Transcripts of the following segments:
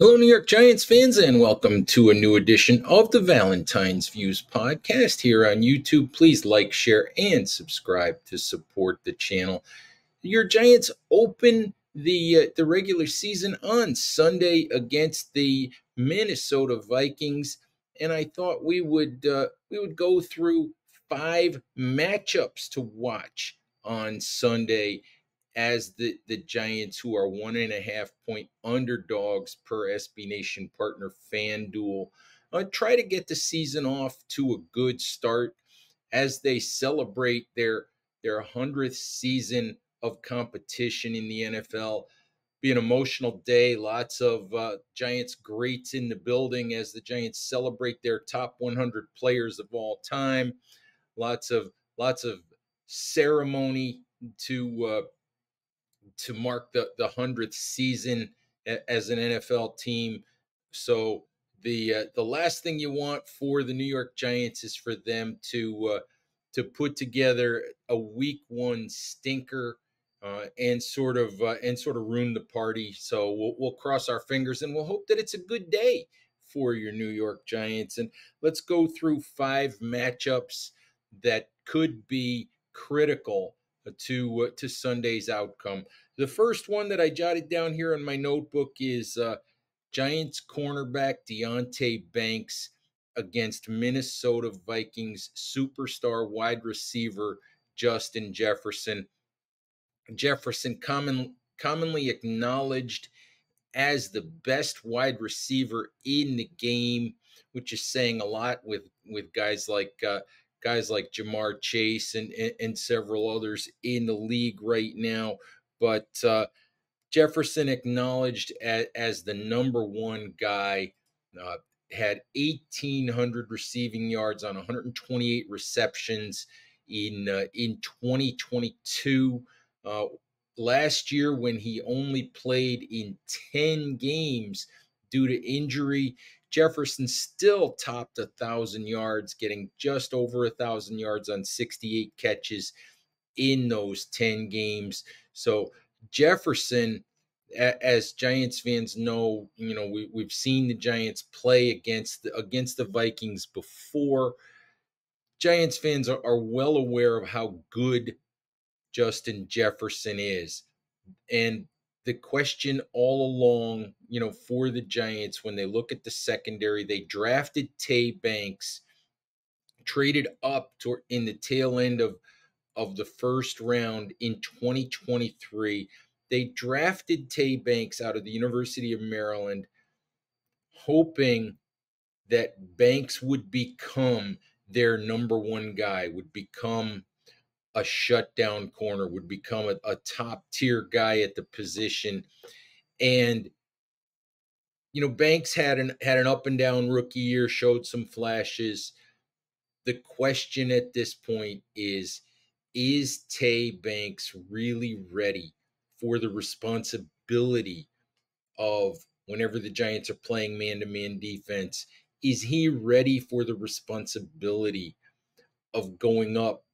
Hello, New York Giants fans, and welcome to a new edition of the Valentine's Views podcast here on YouTube. Please like, share, and subscribe to support the channel. Your Giants open the uh, the regular season on Sunday against the Minnesota Vikings, and I thought we would uh, we would go through five matchups to watch on Sunday as the, the Giants, who are one and a half point underdogs per SB Nation partner FanDuel, uh, try to get the season off to a good start as they celebrate their their 100th season of competition in the NFL. Be an emotional day. Lots of uh, Giants greats in the building as the Giants celebrate their top 100 players of all time. Lots of lots of ceremony to uh, to mark the the hundredth season as an NFL team. So the uh, the last thing you want for the New York Giants is for them to uh, to put together a Week One stinker uh, and sort of uh, and sort of ruin the party. So we'll, we'll cross our fingers and we'll hope that it's a good day for your New York Giants. And let's go through five matchups that could be critical to uh, to Sunday's outcome. The first one that I jotted down here in my notebook is uh, Giants cornerback Deonte Banks against Minnesota Vikings superstar wide receiver Justin Jefferson. Jefferson common, commonly acknowledged as the best wide receiver in the game, which is saying a lot with with guys like uh, guys like Ja'Marr Chase and, and, and several others in the league right now. But uh, Jefferson acknowledged as, as, the number one guy, uh, had 1,800 receiving yards on 128 receptions in uh, in 2022. Uh, last year, when he only played in 10 games due to injury, Jefferson still topped a thousand yards, getting just over a thousand yards on 68 catches in those 10 games. So Jefferson, as Giants fans know, you know we, we've seen the Giants play against against the Vikings before. Giants fans are, are well aware of how good Justin Jefferson is, and the question all along, you know, for the Giants when they look at the secondary, they drafted Tay Banks, traded up to in the tail end of of the first round in 2023. They drafted Tay Banks out of the University of Maryland, hoping that Banks would become their number one guy, would become a shutdown corner, would become a, a top tier guy at the position. And you know, Banks had an had an up and down rookie year, showed some flashes. The question at this point is is Tay Banks really ready for the responsibility of whenever the Giants are playing man to man defense? Is he ready for the responsibility of going up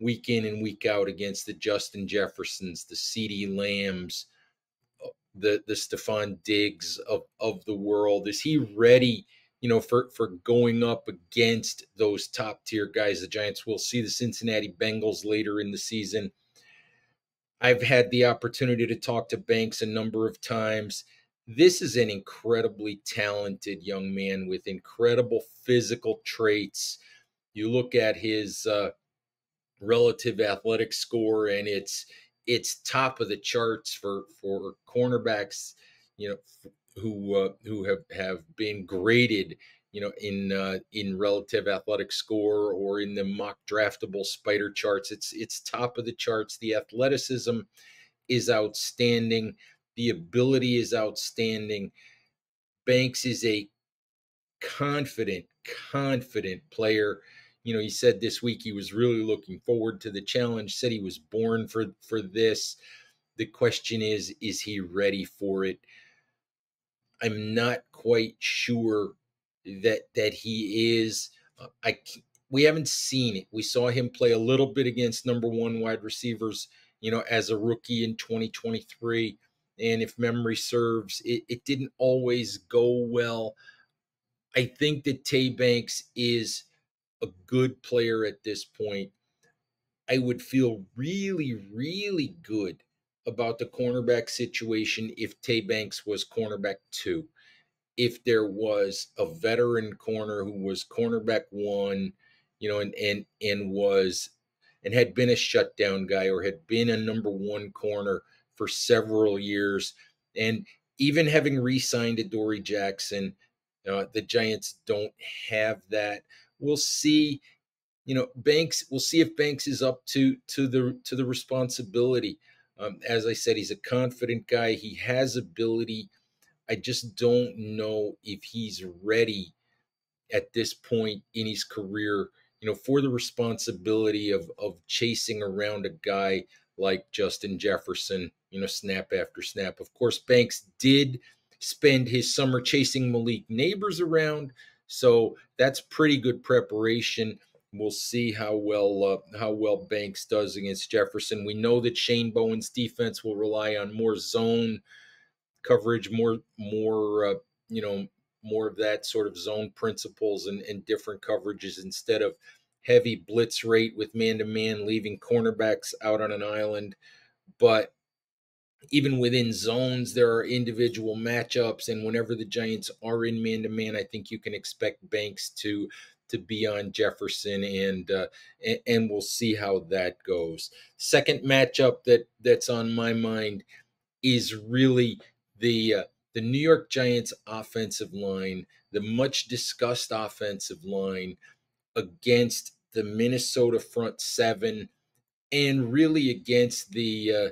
week in and week out against the Justin Jeffersons, the CeeDee Lambs, uh, the the Stefon Diggs of of the world? Is he ready, you know, for for going up against those top tier guys? The Giants will see the Cincinnati Bengals later in the season. I've had the opportunity to talk to Banks a number of times. This is an incredibly talented young man with incredible physical traits. You look at his uh, relative athletic score and it's it's top of the charts for for cornerbacks you know who uh, who have have been graded you know in uh, in relative athletic score or in the mock draftable spider charts. It's it's top of the charts. The athleticism is outstanding. The ability is outstanding. Banks is a confident confident player. You know, he said this week he was really looking forward to the challenge, said he was born for for this. The question is, is he ready for it? I'm not quite sure that that he is. Uh, I we haven't seen it. We saw him play a little bit against number one wide receivers, you know, as a rookie in 2023. And if memory serves, it, it didn't always go well. I think that Tay Banks is a good player at this point. I would feel really, really good about the cornerback situation if Tay Banks was cornerback two. If there was a veteran corner who was cornerback one, you know, and and and was and had been a shutdown guy or had been a number one corner for several years, and even having re-signed Adoree Jackson, uh, the Giants don't have that. We'll see. You know, Banks. We'll see if Banks is up to to the to the responsibility. Um, as I said, he's a confident guy. He has ability. I just don't know if he's ready at this point in his career, you know, for the responsibility of of chasing around a guy like Justin Jefferson, you know, snap after snap. Of course, Banks did spend his summer chasing Malik Nabers around, so that's pretty good preparation. We'll see how well uh, how well Banks does against Jefferson. We know that Shane Bowen's defense will rely on more zone coverage, more more uh, you know more of that sort of zone principles and, and different coverages instead of heavy blitz rate with man to man, leaving cornerbacks out on an island. But even within zones, there are individual matchups, and whenever the Giants are in man to man, I think you can expect Banks to to be on Jefferson, and, uh, and and we'll see how that goes. Second matchup that that's on my mind is really the uh, the New York Giants offensive line, the much discussed offensive line against the Minnesota front seven, and really against the uh,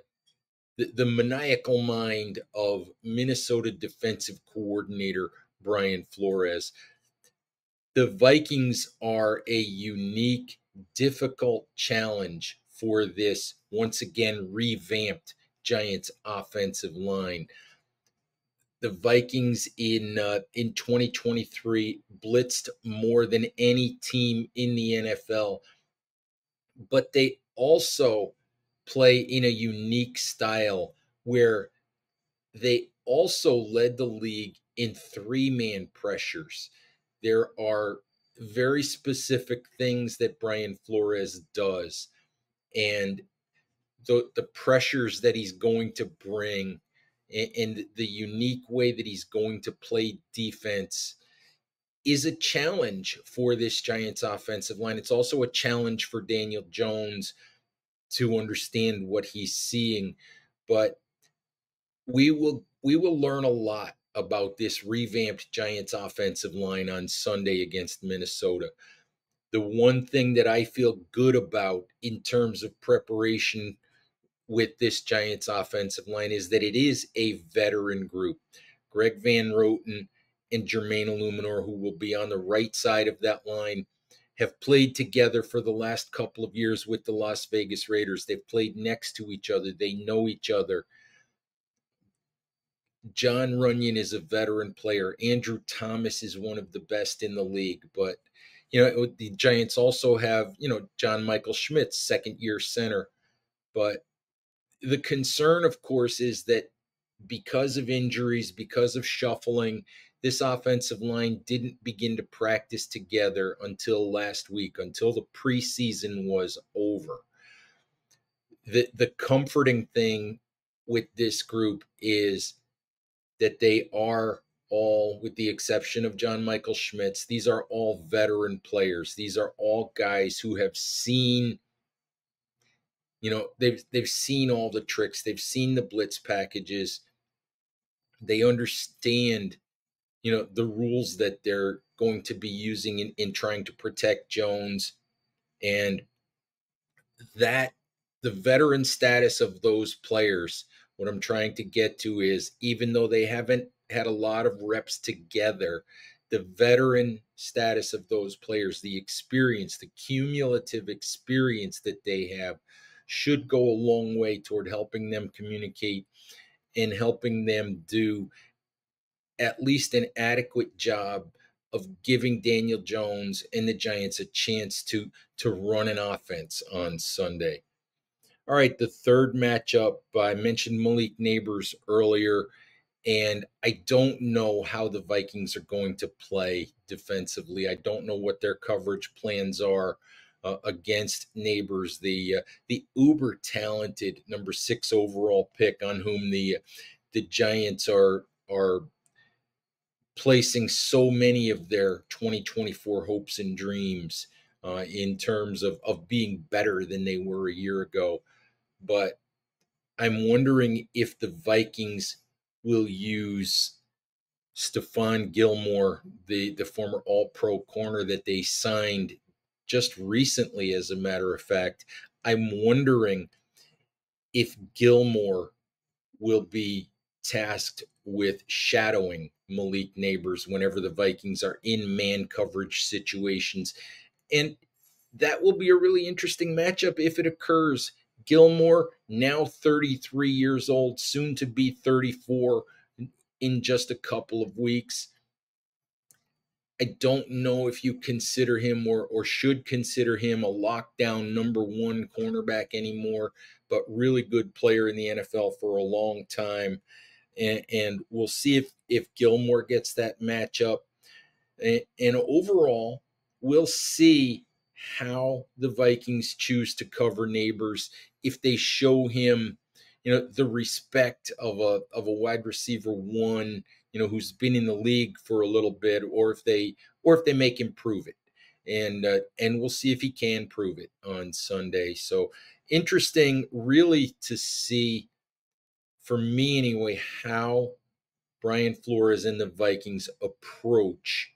the, the maniacal mind of Minnesota defensive coordinator Brian Flores. The Vikings are a unique, difficult challenge for this once again revamped Giants offensive line. The Vikings in uh, in 2023 blitzed more than any team in the NFL, but they also play in a unique style where they also led the league in three man pressures. There are very specific things that Brian Flores does, and the, the pressures that he's going to bring and, and the unique way that he's going to play defense is a challenge for this Giants offensive line. It's also a challenge for Daniel Jones to understand what he's seeing. But we will we will learn a lot about this revamped Giants offensive line on Sunday against Minnesota. The one thing that I feel good about in terms of preparation with this Giants offensive line is that it is a veteran group. Greg Van Roten and Jermaine Eluemunor, who will be on the right side of that line, have played together for the last couple of years with the Las Vegas Raiders. They've played next to each other, they know each other. Jon Runyan is a veteran player. Andrew Thomas is one of the best in the league. But, you know, the Giants also have, you know, John Michael Schmitz, second year center. But the concern, of course, is that because of injuries, because of shuffling, this offensive line didn't begin to practice together until last week, until the preseason was over. The, the comforting thing with this group is that they are all, with the exception of John Michael Schmitz, these are all veteran players. These are all guys who have seen, you know, they've they've seen all the tricks, they've seen the blitz packages, they understand you know the rules that they're going to be using in, in trying to protect Jones. And that the veteran status of those players what I'm trying to get to is even though they haven't had a lot of reps together the veteran status of those players the experience the cumulative experience that they have should go a long way toward helping them communicate and helping them do at least an adequate job of giving Daniel Jones and the Giants a chance to to run an offense on Sunday. All right, the third matchup, I mentioned Malik Nabers earlier, and I don't know how the Vikings are going to play defensively. I don't know what their coverage plans are uh, against Nabers, the uh, the uber talented number six overall pick, on whom the the Giants are are placing so many of their 2024 hopes and dreams uh, in terms of of being better than they were a year ago. But I'm wondering if the Vikings will use Stephon Gilmore, the, the former All Pro corner that they signed just recently, as a matter of fact. I'm wondering if Gilmore will be tasked with shadowing Malik Nabers whenever the Vikings are in man coverage situations. And that will be a really interesting matchup if it occurs. Gilmore, now 33 years old, soon to be 34 in just a couple of weeks. I don't know if you consider him or, or should consider him a lockdown number one cornerback anymore, but really good player in the NFL for a long time. And, and we'll see if, if Gilmore gets that matchup. And, and overall, we'll see how the Vikings choose to cover Nabers if they show him, you know, the respect of a of a wide receiver one, you know, who's been in the league for a little bit, or if they or if they make him prove it, and uh, and we'll see if he can prove it on Sunday. So interesting, really, to see for me anyway how Brian Flores and the Vikings approach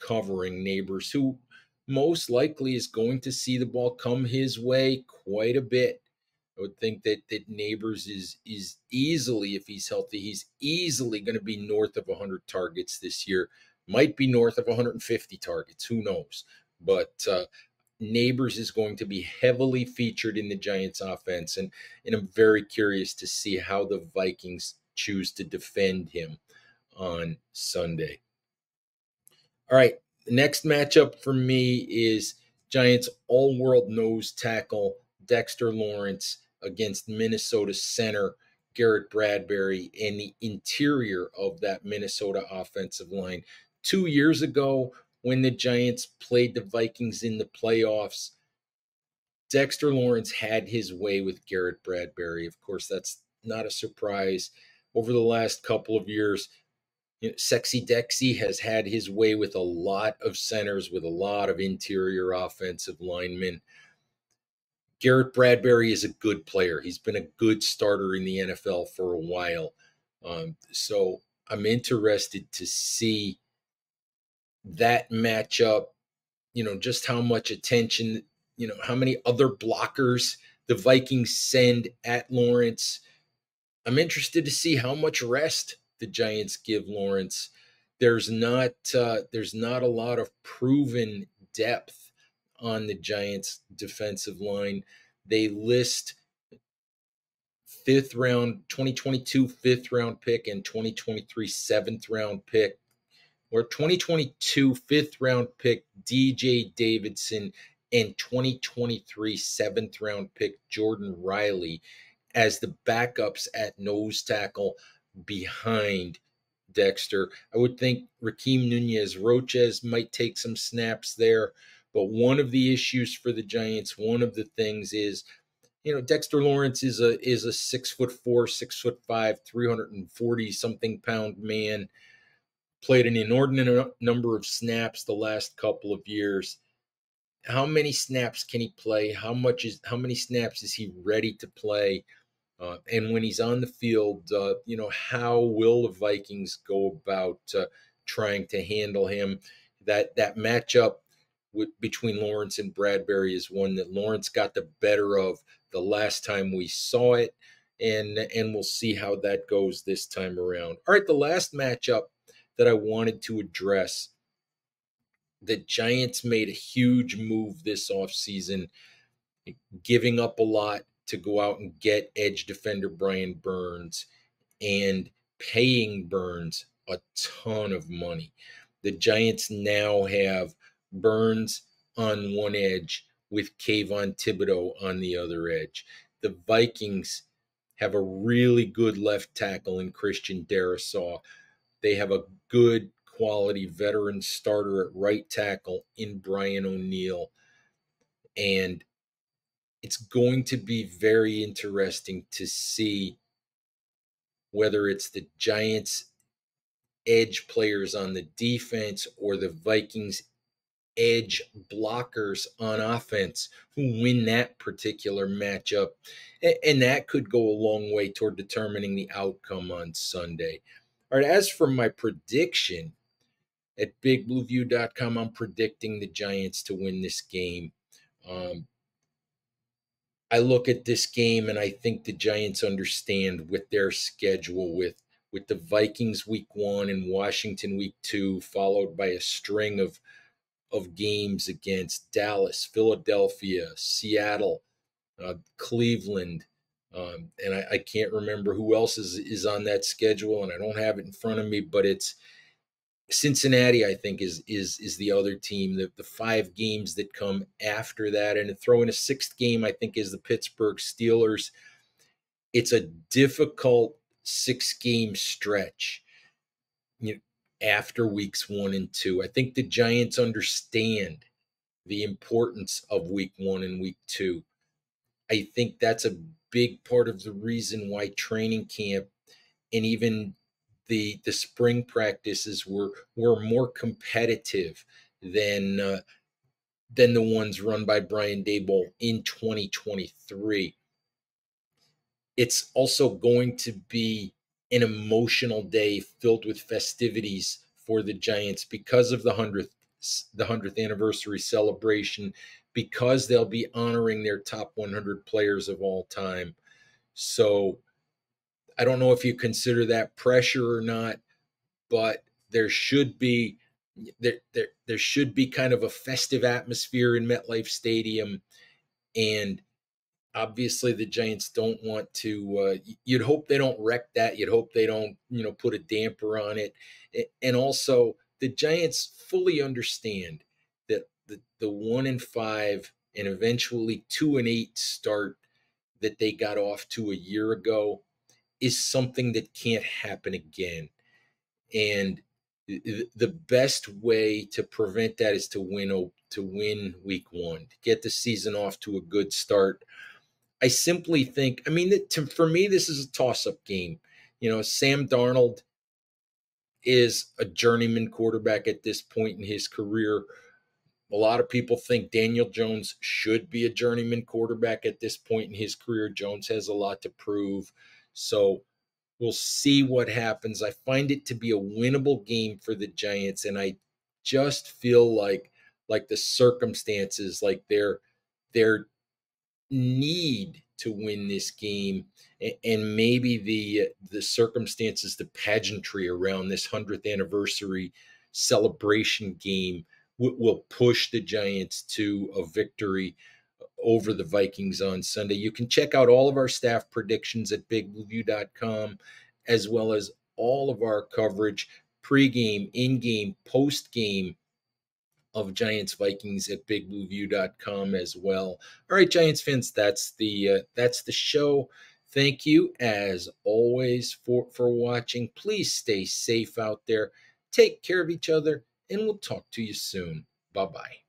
covering Nabers who most likely is going to see the ball come his way quite a bit. I would think that that Nabers is is easily, if he's healthy, he's easily going to be north of 100 targets this year. Might be north of 150 targets. Who knows? But uh, Nabers is going to be heavily featured in the Giants' offense, and and I'm very curious to see how the Vikings choose to defend him on Sunday. All right, the next matchup for me is Giants all-world nose tackle Dexter Lawrence against Minnesota center Garrett Bradbury and the interior of that Minnesota offensive line. Two years ago, when the Giants played the Vikings in the playoffs, Dexter Lawrence had his way with Garrett Bradbury. Of course, that's not a surprise. Over the last couple of years, you know, Sexy Dexy has had his way with a lot of centers, with a lot of interior offensive linemen. Garrett Bradbury is a good player. He's been a good starter in the NFL for a while. Um, so I'm interested to see that matchup, you know, just how much attention, you know, how many other blockers the Vikings send at Lawrence. I'm interested to see how much rest the Giants give Lawrence. There's not uh, there's not a lot of proven depth on the Giants defensive line. They list fifth round 2022 fifth round pick and 2023 seventh round pick or 2022 fifth round pick DJ Davidson and 2023 seventh round pick Jordon Riley as the backups at nose tackle behind Dexter. I would think Rakeem Nunez Roches might take some snaps there. But one of the issues for the Giants, one of the things is, you know, Dexter Lawrence is a is a six foot four, six foot five, three hundred and forty something pound man. Played an inordinate number of snaps the last couple of years. How many snaps can he play? How much is how many snaps is he ready to play? Uh, and when he's on the field, uh, you know, how will the Vikings go about uh, trying to handle him? That that matchup with, between Lawrence and Bradbury is one that Lawrence got the better of the last time we saw it, and and we'll see how that goes this time around. All right, the last matchup that I wanted to address. The Giants made a huge move this offseason, giving up a lot to go out and get edge defender Brian Burns and paying Burns a ton of money. The Giants now have Burns on one edge with Kayvon Thibodeaux on the other edge. the Vikings have a really good left tackle in Christian Darrisaw. They have a good quality veteran starter at right tackle in Brian O'Neill. And it's going to be very interesting to see whether it's the Giants edge players on the defense or the Vikings edge blockers on offense who win that particular matchup. And that could go a long way toward determining the outcome on Sunday. All right, as for my prediction at bigblueview.com, I'm predicting the Giants to win this game. Um, I look at this game and I think the Giants understand with their schedule with with the Vikings week 1 and Washington week 2 followed by a string of of games against Dallas, Philadelphia, Seattle, uh, Cleveland, um, and I, I, can't remember who else is is on that schedule, and I don't have it in front of me, but it's Cincinnati. I think is is is the other team. The the five games that come after that, and throw in a sixth game, I think is the Pittsburgh Steelers. It's a difficult six game stretch. You know, after weeks one and two. I think the Giants understand the importance of week one and week two. I think that's a big part of the reason why training camp and even the the spring practices were were more competitive than uh, than the ones run by Brian Daboll in 2023. It's also going to be an emotional day filled with festivities for the Giants because of the 100th the 100th anniversary celebration because they'll be honoring their top 100 players of all time. So I don't know if you consider that pressure or not, but there should be there, there there should be kind of a festive atmosphere in MetLife Stadium and obviously the Giants don't want to. Uh, you'd hope they don't wreck that. You'd hope they don't, you know, put a damper on it. And also, the Giants fully understand that the the one and five and eventually two and eight start that they got off to a year ago is something that can't happen again. And the best way to prevent that is to win to win week one, to get the season off to a good start. I simply think, I mean, to, for me, this is a toss up game. You know, Sam Darnold is a journeyman quarterback at this point in his career. A lot of people think Daniel Jones should be a journeyman quarterback at this point in his career. Jones has a lot to prove. So we'll see what happens. I find it to be a winnable game for the Giants and I just feel like like the circumstances like their their need to win this game and maybe the the circumstances the pageantry around this 100th anniversary celebration game will push the giants to a victory uh, over the vikings on sunday. You can check out all of our staff predictions at bigblueview.com as well as all of our coverage pregame in-game post-game of Giants Vikings at bigblueview.com as well. All right, Giants fans, that's the uh, that's the show. Thank you as always for for watching. Please stay safe out there. Take care of each other and we'll talk to you soon. Bye-bye.